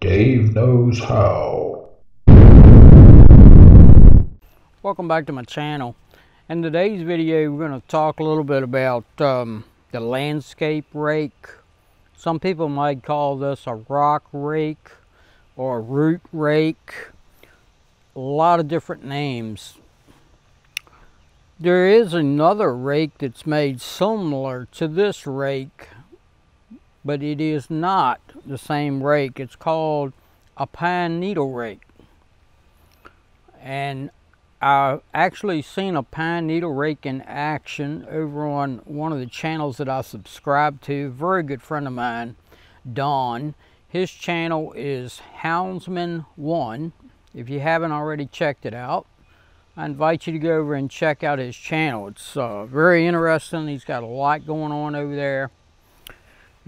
Dave Knows How. Welcome back to my channel. In today's video we're going to talk a little bit about um, the landscape rake. Some people might call this a rock rake or a root rake. A lot of different names. There is another rake that's made similar to this rake, but it is not the same rake. It's called a pine needle rake. And I actually seen a pine needle rake in action over on one of the channels that I subscribe to. Very good friend of mine, Don. His channel is Houndsman1. If you haven't already checked it out, I invite you to go over and check out his channel. It's uh, very interesting. He's got a lot going on over there.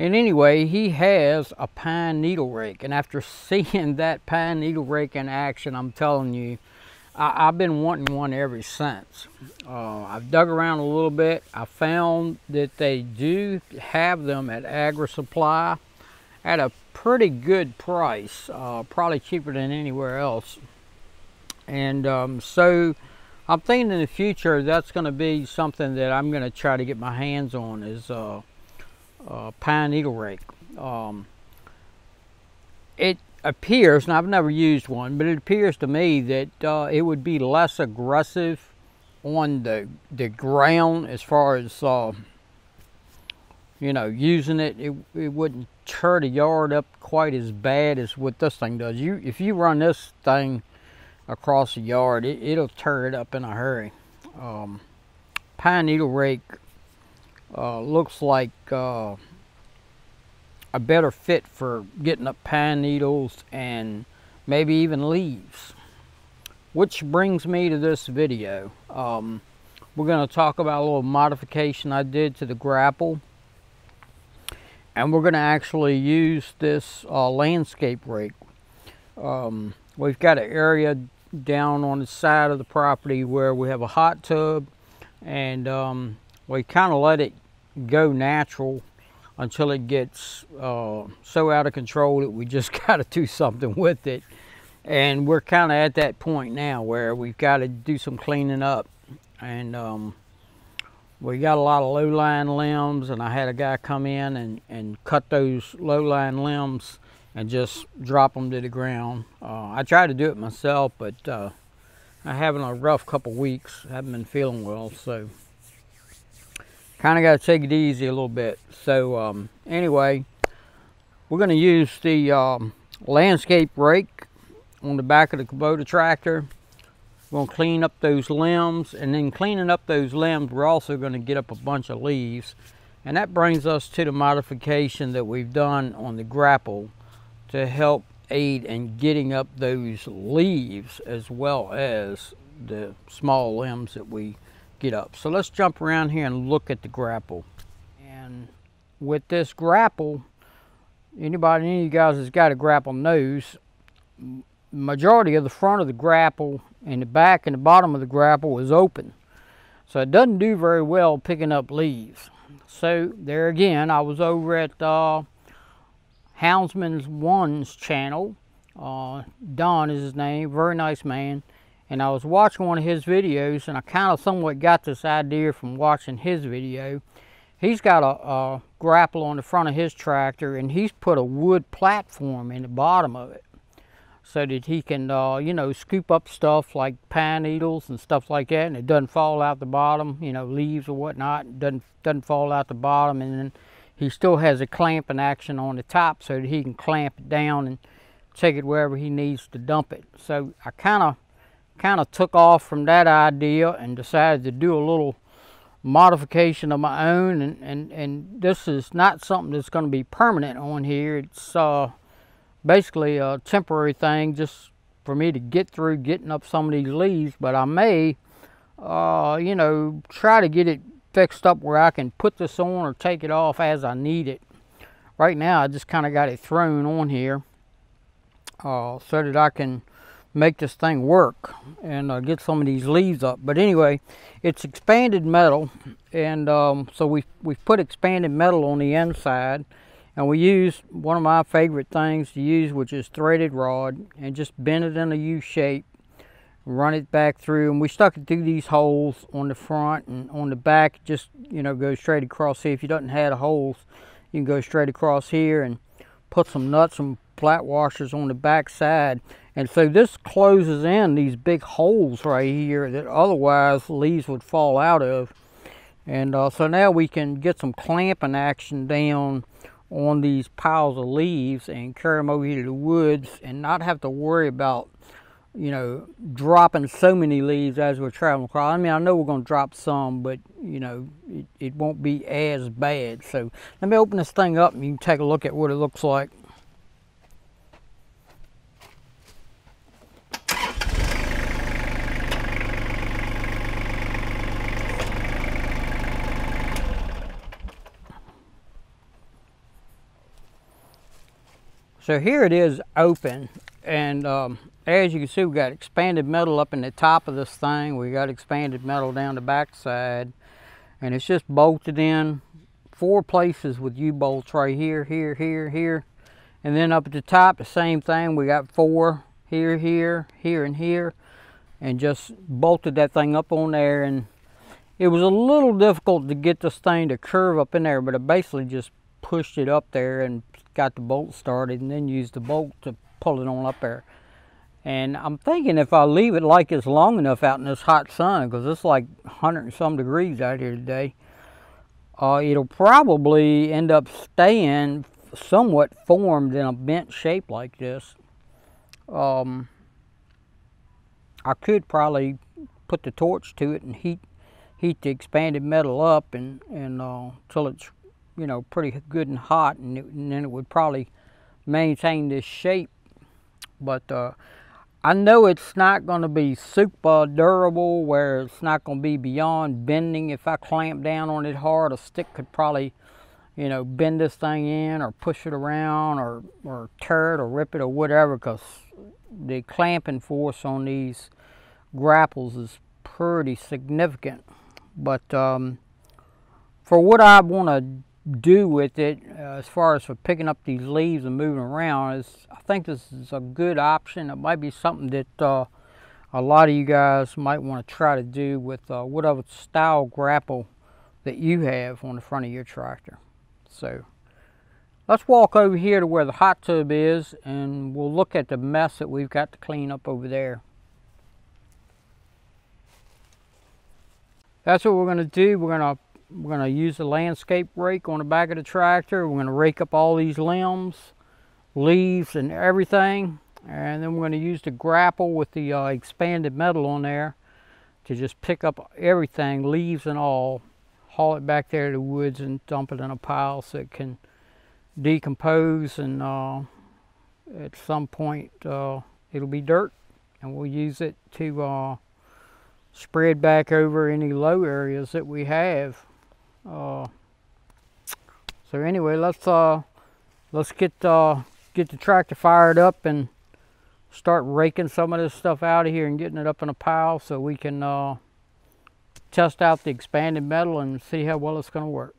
And anyway, he has a pine needle rake. And after seeing that pine needle rake in action, I'm telling you, I, have been wanting one ever since. Uh, I've dug around a little bit. I found that they do have them at Agri Supply at a pretty good price, uh, probably cheaper than anywhere else. And um, so I'm thinking in the future that's going to be something that I'm going to try to get my hands on is uh, uh, pine needle rake. Um, it appears, and I've never used one, but it appears to me that uh, it would be less aggressive on the the ground as far as uh, you know using it. It it wouldn't tear the yard up quite as bad as what this thing does. You if you run this thing across the yard, it, will tear it up in a hurry. Um, pine needle rake uh, looks like uh, a better fit for getting up pine needles and maybe even leaves. Which brings me to this video. Um, we're going to talk about a little modification I did to the grapple. And we're going to actually use this uh, landscape rake. Um, we've got an area down on the side of the property where we have a hot tub and um, we kind of let it go natural until it gets uh, so out of control that we just got to do something with it. And we're kind of at that point now where we've got to do some cleaning up. And um, we got a lot of low-lying limbs and I had a guy come in and, and cut those low-lying limbs and just drop them to the ground. Uh, I tried to do it myself, but uh, I'm having a rough couple weeks. I haven't been feeling well, so kind of got to take it easy a little bit. So um, anyway, we're going to use the um, landscape rake on the back of the Kubota tractor. We're going to clean up those limbs, and then cleaning up those limbs, we're also going to get up a bunch of leaves. And that brings us to the modification that we've done on the grapple to help aid in getting up those leaves as well as the small limbs that we get up. So let's jump around here and look at the grapple. And with this grapple, anybody, any of you guys that's got a grapple knows, majority of the front of the grapple and the back and the bottom of the grapple is open. So it doesn't do very well picking up leaves. So there again, I was over at uh, Houndsman's One's channel. Uh, Don is his name, very nice man. And I was watching one of his videos and I kind of somewhat got this idea from watching his video. He's got a, a grapple on the front of his tractor and he's put a wood platform in the bottom of it so that he can, uh, you know, scoop up stuff like pine needles and stuff like that, and it doesn't fall out the bottom, you know, leaves or whatnot, doesn't doesn't fall out the bottom, and then he still has a clamping action on the top so that he can clamp it down and take it wherever he needs to dump it. So I kind of kind of took off from that idea and decided to do a little modification of my own and, and, and this is not something that's going to be permanent on here. It's uh, basically a temporary thing just for me to get through getting up some of these leaves but I may uh, you know try to get it fixed up where I can put this on or take it off as I need it. Right now I just kind of got it thrown on here uh, so that I can make this thing work and uh, get some of these leaves up. But anyway, it's expanded metal and um, so we, we've put expanded metal on the inside And we use one of my favorite things to use, which is threaded rod, and just bend it in a U shape, run it back through. And we stuck it through these holes on the front and on the back, just, you know, go straight across here. If you don't have holes, you can go straight across here and put some nuts and flat washers on the back side. And so this closes in these big holes right here that otherwise leaves would fall out of. And uh, so now we can get some clamping action down on these piles of leaves and carry them over here to the woods and not have to worry about, you know, dropping so many leaves as we're traveling across. I mean, I know we're going to drop some, but, you know, it, it won't be as bad. So let me open this thing up and you can take a look at what it looks like. So here it is open and um, as you can see we got expanded metal up in the top of this thing. We got expanded metal down the back side and it's just bolted in four places with U-bolts right here, here, here, here. And then up at the top the same thing. We got four here, here, here and here and just bolted that thing up on there and it was a little difficult to get this thing to curve up in there but I basically just pushed it up there and got the bolt started and then used the bolt to pull it on up there. And I'm thinking if I leave it like it's long enough out in this hot sun, because it's like 100 and some degrees out here today, uh, it'll probably end up staying somewhat formed in a bent shape like this. Um, I could probably put the torch to it and heat heat the expanded metal up and and uh, till it's you know, pretty good and hot, and, it, and then it would probably maintain this shape. But uh, I know it's not going to be super durable, where it's not going to be beyond bending. If I clamp down on it hard, a stick could probably, you know, bend this thing in or push it around or, or tear it or rip it or whatever, because the clamping force on these grapples is pretty significant. But um, for what I want to do with it uh, as far as for picking up these leaves and moving around is I think this is a good option. It might be something that uh, a lot of you guys might want to try to do with uh, whatever style grapple that you have on the front of your tractor. So let's walk over here to where the hot tub is and we'll look at the mess that we've got to clean up over there. That's what we're going to do. We're going to we're going to use the landscape rake on the back of the tractor. We're going to rake up all these limbs, leaves, and everything. And then we're going to use the grapple with the uh, expanded metal on there to just pick up everything, leaves and all, haul it back there to the woods and dump it in a pile so it can decompose and uh, at some point uh, it'll be dirt and we'll use it to uh, spread back over any low areas that we have. Uh, so anyway, let's uh, let's get uh, get the tractor fired up and start raking some of this stuff out of here and getting it up in a pile so we can uh, test out the expanded metal and see how well it's going to work.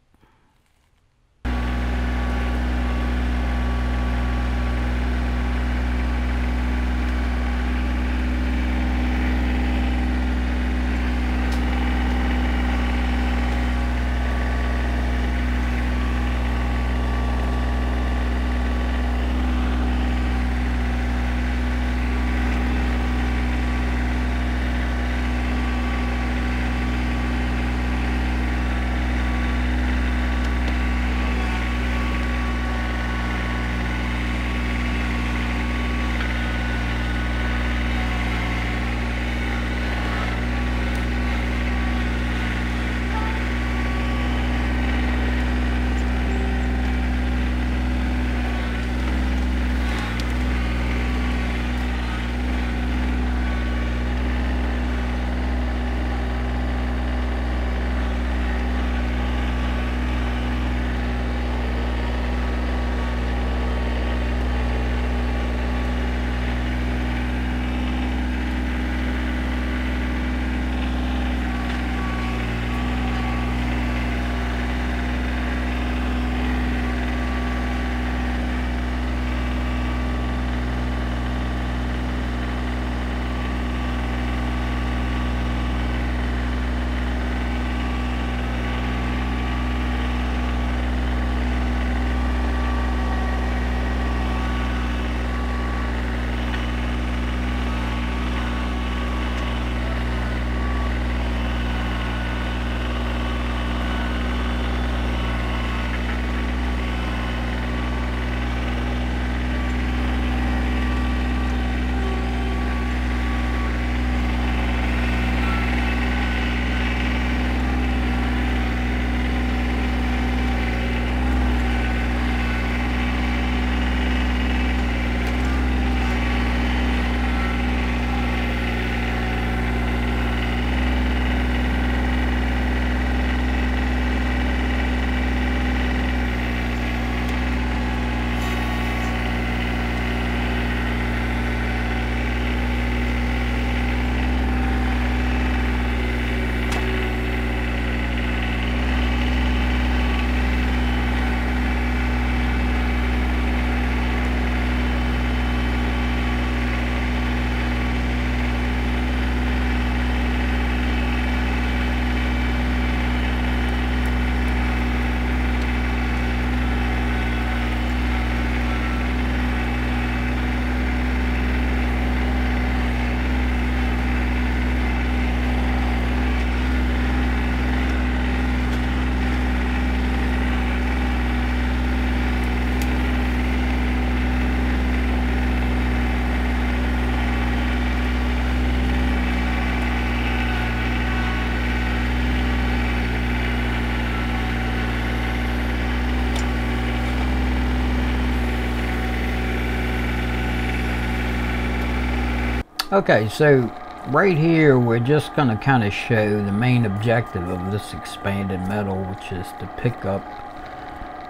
Okay, so right here we're just going to kind of show the main objective of this expanded metal, which is to pick up,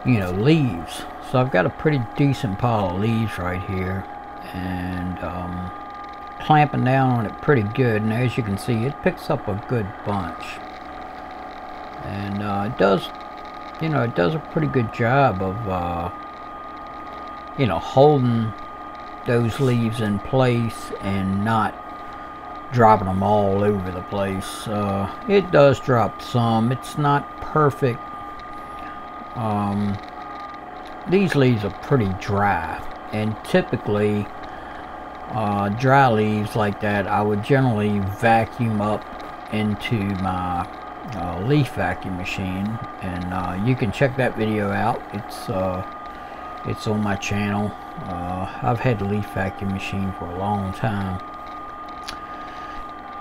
you know, leaves. So I've got a pretty decent pile of leaves right here, and um, clamping down on it pretty good. And as you can see, it picks up a good bunch. And uh, it does, you know, it does a pretty good job of, uh, you know, holding those leaves in place and not dropping them all over the place. Uh, it does drop some. It's not perfect. Um, these leaves are pretty dry and typically uh, dry leaves like that I would generally vacuum up into my uh, leaf vacuum machine and uh, you can check that video out it's uh, it's on my channel. Uh, I've had the leaf vacuum machine for a long time.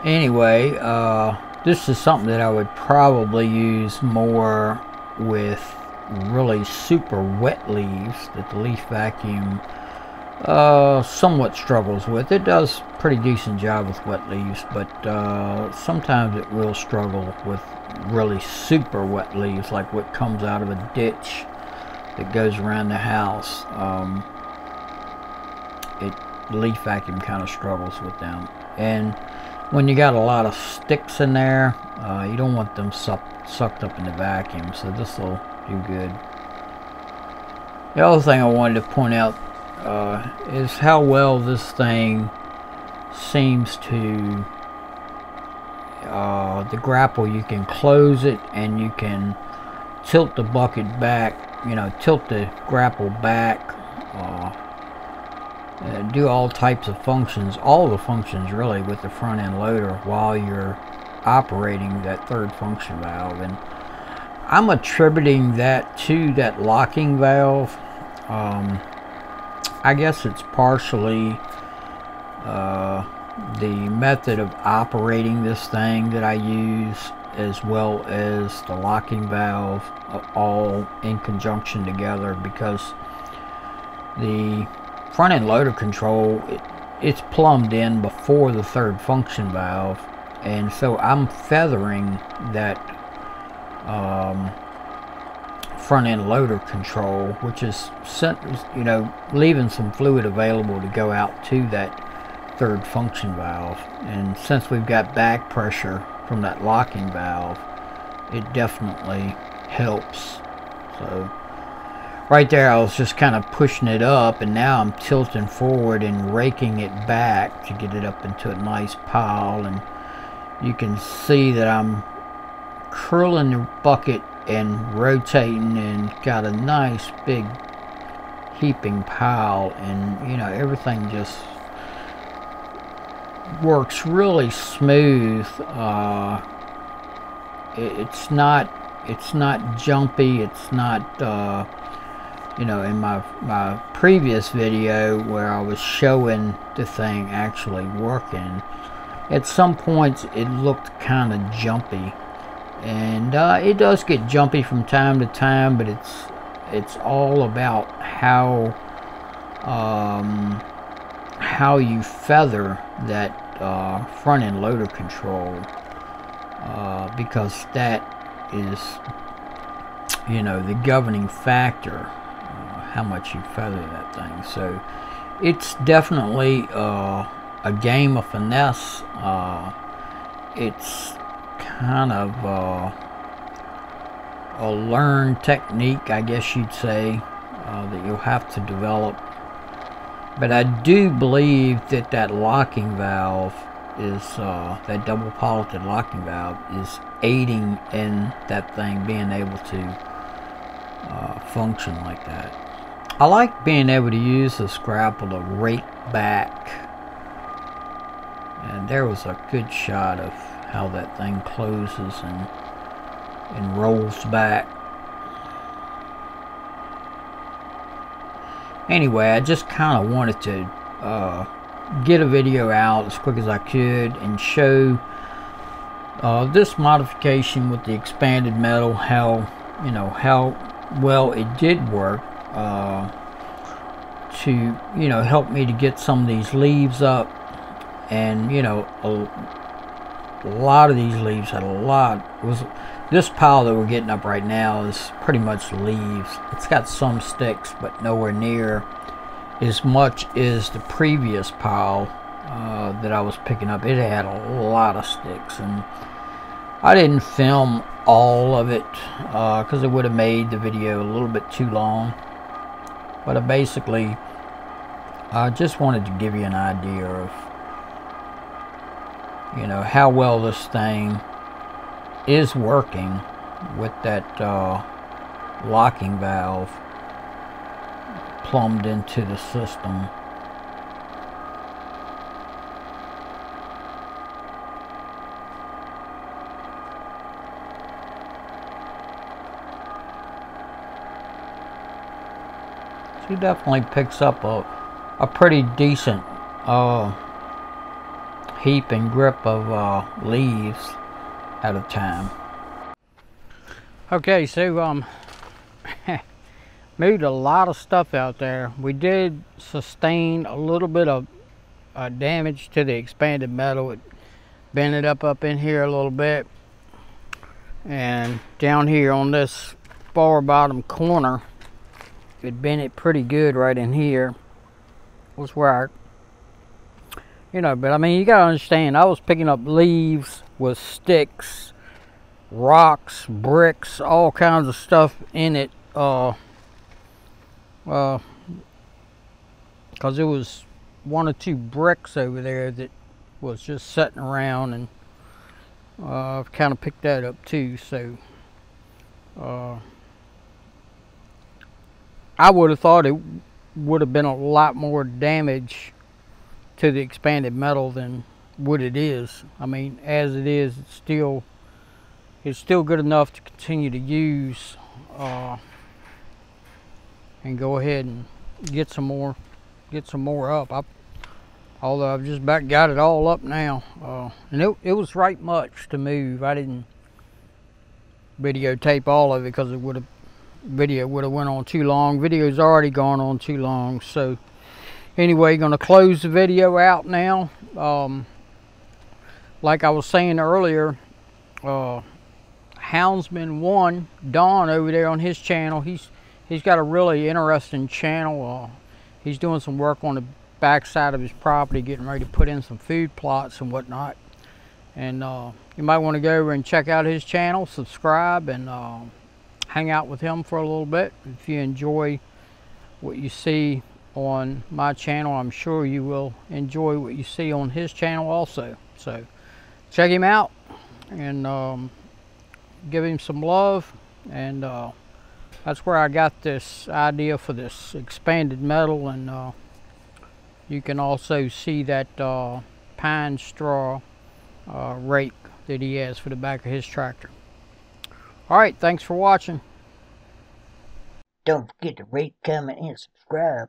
Anyway uh, this is something that I would probably use more with really super wet leaves that the leaf vacuum uh, somewhat struggles with. It does pretty decent job with wet leaves, but uh, sometimes it will struggle with really super wet leaves, like what comes out of a ditch that goes around the house. Um, it leaf vacuum kind of struggles with them, and when you got a lot of sticks in there, uh, you don't want them sucked sucked up in the vacuum. So this will do good. The other thing I wanted to point out uh, is how well this thing seems to uh, the grapple you can close it and you can tilt the bucket back you know tilt the grapple back uh, uh, do all types of functions all the functions really with the front end loader while you're operating that third function valve. And I'm attributing that to that locking valve. Um, I guess it's partially uh, the method of operating this thing that I use as well as the locking valve uh, all in conjunction together because the front end loader control it, it's plumbed in before the third function valve and so I'm feathering that um, front end loader control, which is you know leaving some fluid available to go out to that third function valve. And since we've got back pressure from that locking valve, it definitely helps. So right there I was just kind of pushing it up and now I'm tilting forward and raking it back to get it up into a nice pile and you can see that I'm curling the bucket and rotating and got a nice big heaping pile and you know everything just works really smooth uh, it, it's not it's not jumpy it's not uh, you know in my my previous video where I was showing the thing actually working at some points it looked kind of jumpy. And uh, it does get jumpy from time to time but it's it's all about how um, how you feather that uh, front end loader control uh, because that is you know the governing factor uh, how much you feather that thing so it's definitely uh, a game of finesse uh, it's kind of a learned technique, I guess you'd say, that you'll have to develop. But I do believe that that locking valve is, uh, that double piloted locking valve is aiding in that thing being able to uh, function like that. I like being able to use the grapple to rake back. And there was a good shot of how that thing closes and and rolls back. Anyway, I just kind of wanted to uh, get a video out as quick as I could and show uh, this modification with the expanded metal, how, you know, how well it did work uh, to, you know, help me to get some of these leaves up. And you know a, a lot of these leaves had a lot was this pile that we're getting up right now is pretty much leaves. It's got some sticks but nowhere near as much as the previous pile uh, that I was picking up. It had a lot of sticks and I didn't film all of it because uh, it would have made the video a little bit too long. But I basically I just wanted to give you an idea of you know how well this thing is working with that uh, locking valve plumbed into the system. She definitely picks up a, a pretty decent uh, heap and grip of uh, leaves at a time. Okay, so um, moved a lot of stuff out there. We did sustain a little bit of uh, damage to the expanded metal. It bent it up up in here a little bit. And down here on this far bottom corner, it bent it pretty good right in here was where I, you know, but I mean, you gotta understand, I was picking up leaves with sticks, rocks, bricks, all kinds of stuff in it, uh, uh, because it was one or two bricks over there that was just sitting around and uh, I've kind of picked that up too, so, uh, I would have thought it would have been a lot more damage to the expanded metal than what it is. I mean, as it is, it's still it's still good enough to continue to use uh, and go ahead and get some more get some more up. I, although I've just about got it all up now, uh, and it, it was right much to move. I didn't videotape all of it because it would have video would have went on too long video's already gone on too long so anyway going to close the video out now um, like I was saying earlier uh, Houndsman One Don over there on his channel he's he's got a really interesting channel uh, he's doing some work on the back side of his property getting ready to put in some food plots and whatnot and uh, you might want to go over and check out his channel subscribe and uh, hang out with him for a little bit. If you enjoy what you see on my channel, I'm sure you will enjoy what you see on his channel also. So check him out and um, give him some love. And uh, that's where I got this idea for this expanded metal. And uh, you can also see that uh, pine straw uh, rake that he has for the back of his tractor. Alright, thanks for watching. Don't forget to rate, comment, and subscribe.